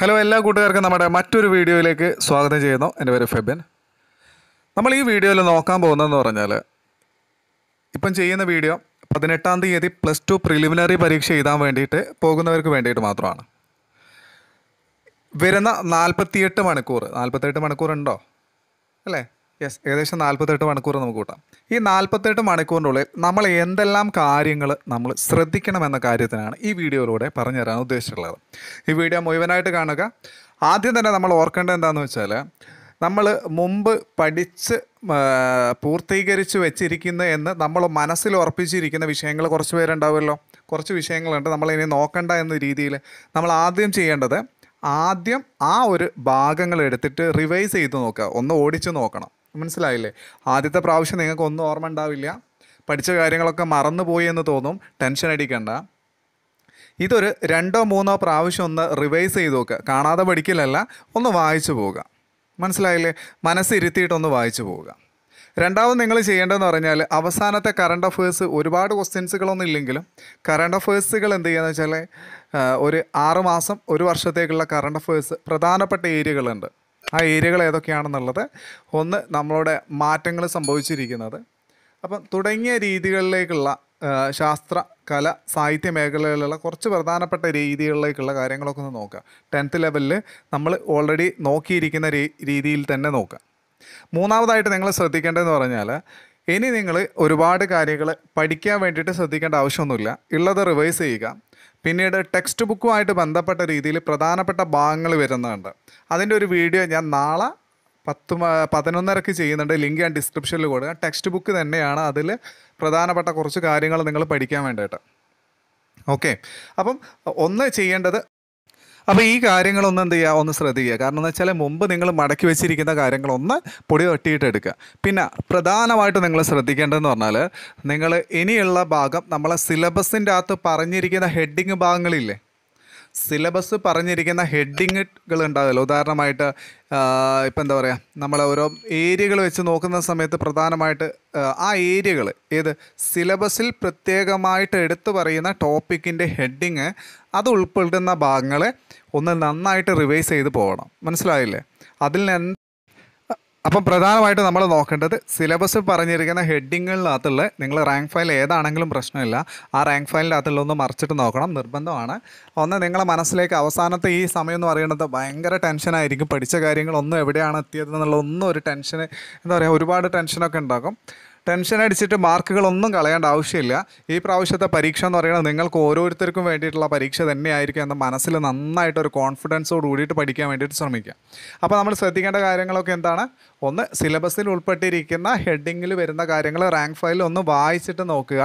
Hello എല്ലാ കൂട്ടുകാർക്കും നമ്മുടെ മറ്റൊരു വീഡിയോയിലേക്ക് സ്വാഗതം ചെയ്യുന്നു. എന്റെ പേര് ഫെബിൻ. നമ്മൾ ഈ വീഡിയോയിൽ നോക്കാൻ പോകുന്നതെന്ന് പറഞ്ഞാൽ ഇപ്പം ചെയ്യുന്ന വീഡിയോ പതിനെട്ടാം തീയതി പ്ലസ് ടു പ്രിലിമിനറി പരീക്ഷ എഴുതാൻ വേണ്ടിയിട്ട് പോകുന്നവർക്ക് വേണ്ടിയിട്ട് മാത്രമാണ്. വരുന്ന നാൽപ്പത്തിയെട്ട് മണിക്കൂർ. നാൽപ്പത്തെട്ട് മണിക്കൂർ ഉണ്ടോ അല്ലേ? യെസ് ഏകദേശം നാൽപ്പത്തെട്ട് മണിക്കൂർ നമുക്ക് കൂട്ടാം. ഈ നാൽപ്പത്തെട്ട് മണിക്കൂറിനുള്ളിൽ നമ്മൾ എന്തെല്ലാം കാര്യങ്ങൾ നമ്മൾ ശ്രദ്ധിക്കണമെന്ന കാര്യത്തിനാണ് ഈ വീഡിയോയിലൂടെ പറഞ്ഞു തരാൻ ഉദ്ദേശിച്ചിട്ടുള്ളത്. ഈ വീഡിയോ മുഴുവനായിട്ട് കാണുക. ആദ്യം തന്നെ നമ്മൾ ഓർക്കേണ്ടത് എന്താണെന്ന് വെച്ചാൽ നമ്മൾ മുമ്പ് പഠിച്ച് പൂർത്തീകരിച്ച് വെച്ചിരിക്കുന്ന എന്ന് നമ്മൾ മനസ്സിൽ ഉറപ്പിച്ചിരിക്കുന്ന വിഷയങ്ങൾ കുറച്ച് പേരുണ്ടാവുമല്ലോ. കുറച്ച് വിഷയങ്ങളുണ്ട്. നമ്മൾ ഇനി നോക്കണ്ട എന്ന രീതിയിൽ നമ്മൾ ആദ്യം ചെയ്യേണ്ടത് ആദ്യം ആ ഒരു ഭാഗങ്ങൾ എടുത്തിട്ട് റിവൈസ് ചെയ്ത് നോക്കുക. ഒന്ന് ഓടിച്ച് നോക്കണം. മനസ്സിലായില്ലേ? ആദ്യത്തെ പ്രാവശ്യം നിങ്ങൾക്ക് ഒന്നും ഓർമ്മ ഉണ്ടാവില്ല. പഠിച്ച കാര്യങ്ങളൊക്കെ മറന്നുപോയി എന്ന് തോന്നും. ടെൻഷൻ അടിക്കണ്ട. ഇതൊരു രണ്ടോ മൂന്നോ പ്രാവശ്യം ഒന്ന് റിവൈസ് ചെയ്ത് നോക്കുക കാണാതെ പഠിക്കലല്ല ഒന്ന് വായിച്ചു പോവുക. മനസ്സിലായില്ലേ? മനസ്സിരുത്തിയിട്ടൊന്ന് വായിച്ചു പോവുക. രണ്ടാമത് നിങ്ങൾ ചെയ്യേണ്ടതെന്ന് പറഞ്ഞാൽ അവസാനത്തെ കറണ്ട് അഫേഴ്സ് ഒരുപാട് ക്വസ്റ്റ്യൻസുകളൊന്നും ഇല്ലെങ്കിലും കറണ്ട് അഫേഴ്സുകൾ എന്ത് ചെയ്യുക വെച്ചാൽ ഒരു ആറ് മാസം ഒരു വർഷത്തേക്കുള്ള കറണ്ട് അഫേഴ്സ് പ്രധാനപ്പെട്ട ഏരിയകളുണ്ട് ആ ഏരിയകൾ ഏതൊക്കെയാണെന്നുള്ളത് ഒന്ന് നമ്മളുടെ മാറ്റങ്ങൾ സംഭവിച്ചിരിക്കുന്നത്. അപ്പം തുടങ്ങിയ രീതികളിലേക്കുള്ള ശാസ്ത്ര കല സാഹിത്യ മേഖലകളിലുള്ള കുറച്ച് പ്രധാനപ്പെട്ട രീതികളിലേക്കുള്ള കാര്യങ്ങളൊക്കെ ഒന്ന് നോക്കുക. ടെൻത്ത് ലെവലിൽ നമ്മൾ ഓൾറെഡി നോക്കിയിരിക്കുന്ന രീതിയിൽ തന്നെ നോക്കുക. മൂന്നാമതായിട്ട് നിങ്ങൾ ശ്രദ്ധിക്കേണ്ടതെന്ന് പറഞ്ഞാൽ ഇനി നിങ്ങൾ ഒരുപാട് കാര്യങ്ങൾ പഠിക്കാൻ വേണ്ടിയിട്ട് ശ്രദ്ധിക്കേണ്ട ആവശ്യമൊന്നുമില്ല. ഉള്ളത് റിവൈസ് ചെയ്യുക. പിന്നീട് ടെക്സ്റ്റ് ബുക്കുമായിട്ട് ബന്ധപ്പെട്ട രീതിയിൽ പ്രധാനപ്പെട്ട ഭാഗങ്ങൾ വരുന്നുണ്ട്. അതിന്റെ ഒരു വീഡിയോ ഞാൻ നാളെ പത്ത് പതിനൊന്നരക്ക് ചെയ്യുന്നുണ്ട്. ലിങ്ക് ഞാൻ ഡിസ്ക്രിപ്ഷനിൽ കൊടുക്കുക ടെക്സ്റ്റ് ബുക്ക് തന്നെയാണ് അതിൽ പ്രധാനപ്പെട്ട കുറച്ച് കാര്യങ്ങൾ നിങ്ങൾ പഠിക്കാൻ വേണ്ടിയിട്ട്. ഓക്കെ അപ്പം ഒന്ന് ചെയ്യേണ്ടത് അപ്പോൾ ഈ കാര്യങ്ങളൊന്നും എന്ത് ചെയ്യുക ഒന്ന് ശ്രദ്ധിക്കുക. കാരണം എന്ന് വെച്ചാൽ മുമ്പ് നിങ്ങൾ മടക്കി വെച്ചിരിക്കുന്ന കാര്യങ്ങളൊന്ന് പൊടി തട്ടിയിട്ട് എടുക്കുക. പിന്നെ പ്രധാനമായിട്ട് നിങ്ങൾ ശ്രദ്ധിക്കേണ്ടതെന്ന് പറഞ്ഞാൽ നിങ്ങൾ ഇനിയുള്ള ഭാഗം നമ്മളെ സിലബസിന്റെ അകത്ത് പറഞ്ഞിരിക്കുന്ന ഹെഡിങ് ഭാഗങ്ങളില്ലേ? സിലബസ് പറഞ്ഞിരിക്കുന്ന ഹെഡിങ്ങുകൾ ഉണ്ടാകുമല്ലോ. ഉദാഹരണമായിട്ട് ഇപ്പം എന്താ പറയുക നമ്മൾ ഓരോ ഏരിയകൾ വെച്ച് നോക്കുന്ന സമയത്ത് പ്രധാനമായിട്ട് ആ, ഏരിയകൾ ഏത് സിലബസിൽ പ്രത്യേകമായിട്ട് എടുത്തു പറയുന്ന ടോപ്പിക്കിന്റെ ഹെഡിങ് അത് ഉൾപ്പെടുന്ന ഭാഗങ്ങളെ ഒന്ന് നന്നായിട്ട് റിവൈസ് ചെയ്ത് പോകണം. മനസ്സിലായില്ലേ? അതിൽ നിന്ന് അപ്പം പ്രധാനമായിട്ട് നമ്മൾ നോക്കേണ്ടത് സിലബസ് പറഞ്ഞിരിക്കുന്ന ഹെഡിങ്ങുകളിനകത്തുള്ള നിങ്ങൾ റാങ്ക് ഫയൽ ഏതാണെങ്കിലും പ്രശ്നമില്ല. ആ റാങ്ക് ഫയലിന്റെ അകത്തുള്ള ഒന്ന് മറിച്ചിട്ട് നോക്കണം. നിർബന്ധമാണ്. ഒന്ന് നിങ്ങളെ മനസ്സിലേക്ക് അവസാനത്തെ ഈ സമയം എന്ന് പറയുന്നത് ഭയങ്കര ടെൻഷനായിരിക്കും പഠിച്ച കാര്യങ്ങളൊന്നും എവിടെയാണ് എത്തിയത് എന്നുള്ള ഒന്നും ഒരു ടെൻഷൻ എന്താ പറയുക ഒരുപാട് ടെൻഷനൊക്കെ ഉണ്ടാകും. ടെൻഷൻ അടിച്ചിട്ട് മാർക്കുകളൊന്നും കളയേണ്ട ആവശ്യമില്ല. ഈ പ്രാവശ്യത്തെ പരീക്ഷ എന്ന് പറയുന്നത് നിങ്ങൾക്ക് ഓരോരുത്തർക്കും വേണ്ടിയിട്ടുള്ള പരീക്ഷ തന്നെയായിരിക്കും എന്ന മനസ്സിൽ നന്നായിട്ട് ഒരു കോൺഫിഡൻസോട് കൂടിയിട്ട് പഠിക്കാൻ വേണ്ടിയിട്ട് ശ്രമിക്കുക. അപ്പോൾ നമ്മൾ ശ്രദ്ധിക്കേണ്ട കാര്യങ്ങളൊക്കെ എന്താണ്? ഒന്ന് സിലബസിൽ ഉൾപ്പെട്ടിരിക്കുന്ന ഹെഡിങ്ങിൽ വരുന്ന കാര്യങ്ങൾ റാങ്ക് ഫയലിൽ ഒന്ന് വായിച്ചിട്ട് നോക്കുക.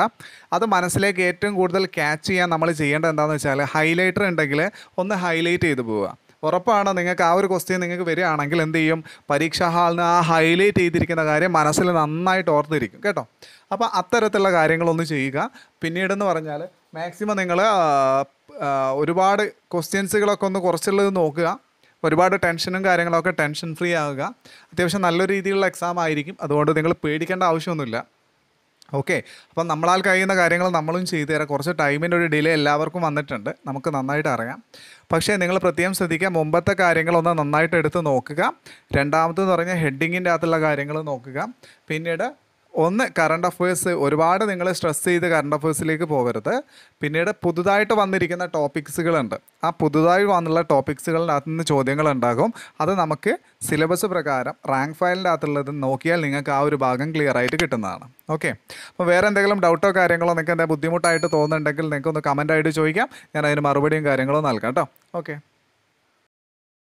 അത് മനസ്സിലേക്ക് ഏറ്റവും കൂടുതൽ ക്യാച്ച് ചെയ്യാൻ നമ്മൾ ചെയ്യേണ്ടത് എന്താണെന്ന് വെച്ചാൽ ഹൈലൈറ്റർ ഉണ്ടെങ്കിൽ ഒന്ന് ഹൈലൈറ്റ് ചെയ്ത് പോവുക. ഉറപ്പാണ് നിങ്ങൾക്ക് ആ ഒരു ക്വസ്റ്റ്യൻ നിങ്ങൾക്ക് വരികയാണെങ്കിൽ എന്ത് ചെയ്യും? പരീക്ഷാ ഹാളിന് ആ ഹൈലൈറ്റ് ചെയ്തിരിക്കുന്ന കാര്യം മനസ്സിൽ നന്നായിട്ട് ഓർത്തിരിക്കും കേട്ടോ? അപ്പോൾ അത്തരത്തിലുള്ള കാര്യങ്ങളൊന്ന് ചെയ്യുക. പിന്നീടെന്ന് പറഞ്ഞാൽ മാക്സിമം നിങ്ങൾ ഒരുപാട് ക്വസ്റ്റ്യൻസുകളൊക്കെ ഒന്ന് കുറച്ചുള്ളത് നോക്കുക. ഒരുപാട് ടെൻഷനും കാര്യങ്ങളൊക്കെ ടെൻഷൻ ഫ്രീ ആവുക അത്യാവശ്യം നല്ല രീതിയിലുള്ള എക്സാം ആയിരിക്കും. അതുകൊണ്ട് നിങ്ങൾ പേടിക്കേണ്ട ആവശ്യമൊന്നുമില്ല. ഓക്കെ. അപ്പം നമ്മളാൽ കഴിയുന്ന കാര്യങ്ങൾ നമ്മളും ചെയ്തു തരാം. കുറച്ച് ടൈമിന്റെ ഒരു ഡിലേ എല്ലാവർക്കും വന്നിട്ടുണ്ട്. നമുക്ക് നന്നായിട്ട് അറിയാം. പക്ഷേ നിങ്ങൾ പ്രത്യേകം ശ്രദ്ധിക്കുക മുമ്പത്തെ കാര്യങ്ങളൊന്ന് നന്നായിട്ട് എടുത്ത് നോക്കുക. രണ്ടാമതെന്ന് പറഞ്ഞാൽ ഹെഡിങ്ങിന്റെ അകത്തുള്ള കാര്യങ്ങൾ നോക്കുക. പിന്നീട് ഒന്ന് കറണ്ട് അഫയേഴ്സ് ഒരുപാട് നിങ്ങൾ സ്ട്രെസ് ചെയ്ത് കറണ്ട് അഫയേഴ്സിലേക്ക് പോകരുത്. പിന്നീട് പുതുതായിട്ട് വന്നിരിക്കുന്ന ടോപ്പിക്സുകളുണ്ട് ആ പുതുതായി വന്നുള്ള ടോപ്പിക്സുകളുടെ അകത്ത് നിന്ന് ചോദ്യങ്ങൾ ഉണ്ടാകും. അത് നമുക്ക് സിലബസ് പ്രകാരം റാങ്ക് ഫയലിന്റെ അകത്തുള്ളത് നോക്കിയാൽ നിങ്ങൾക്ക് ആ ഒരു ഭാഗം ക്ലിയർ ആയിട്ട് കിട്ടുന്നതാണ്. ഓക്കെ അപ്പോൾ വേറെ എന്തെങ്കിലും ഡൗട്ടോ കാര്യങ്ങളോ നിങ്ങൾക്ക് എന്തെങ്കിലും ബുദ്ധിമുട്ടായിട്ട് തോന്നുന്നുണ്ടെങ്കിൽ നിങ്ങൾക്ക് ഒന്ന് കമന്റ് ആയിട്ട് ചോദിക്കാം. ഞാൻ അതിന് മറുപടിയും കാര്യങ്ങളോ നൽകാം കേട്ടോ. ഓക്കെ